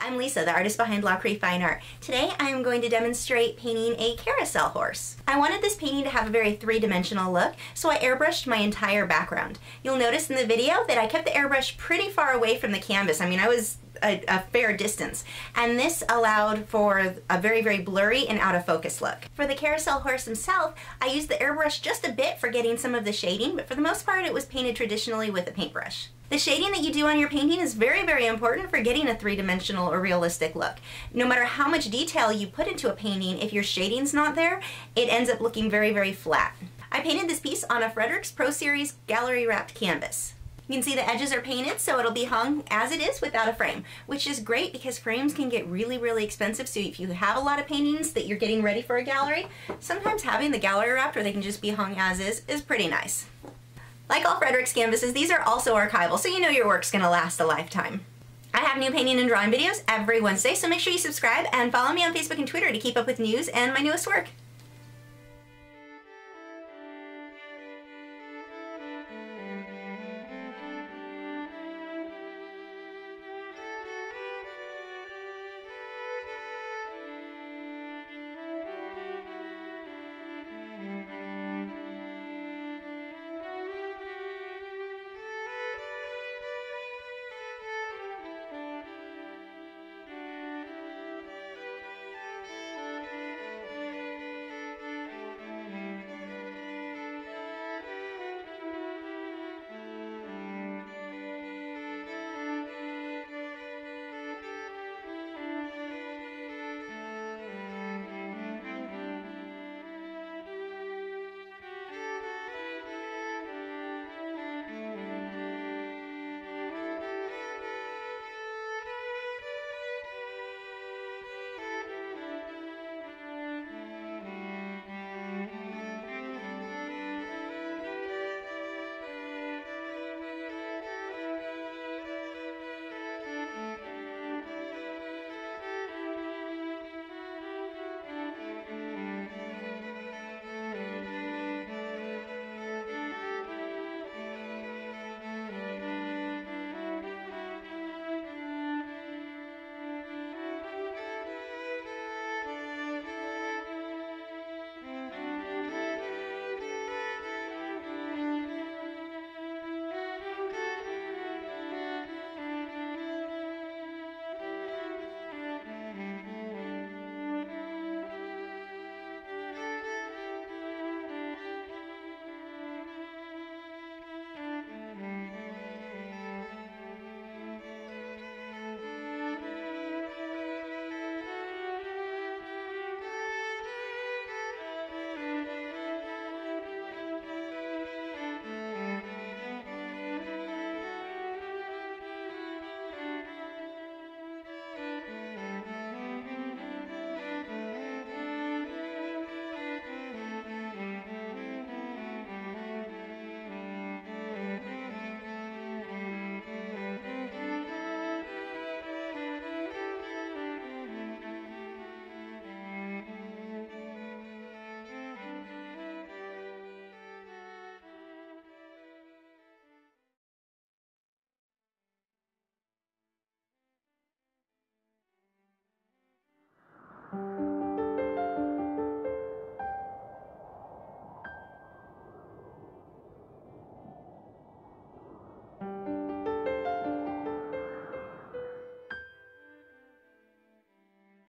I'm Lisa, the artist behind Lachri Fine Art. Today I am going to demonstrate painting a carousel horse. I wanted this painting to have a very three-dimensional look, so I airbrushed my entire background. You'll notice in the video that I kept the airbrush pretty far away from the canvas. I mean, I was a, a, fair distance. And this allowed for a very, very blurry and out of focus look. For the carousel horse himself, I used the airbrush just a bit for getting some of the shading, but for the most part it was painted traditionally with a paintbrush. The shading that you do on your painting is very, very important for getting a three-dimensional or realistic look. No matter how much detail you put into a painting, if your shading's not there, it ends up looking very, very flat. I painted this piece on a Fredrix Pro Series gallery wrapped canvas. You can see the edges are painted so it'll be hung as it is without a frame, which is great because frames can get really, really expensive. So if you have a lot of paintings that you're getting ready for a gallery, sometimes having the gallery wrapped where they can just be hung as is is pretty nice. Like all Fredrix canvases, these are also archival, so you know your work's gonna last a lifetime. I have new painting and drawing videos every Wednesday, so make sure you subscribe and follow me on Facebook and Twitter to keep up with news and my newest work.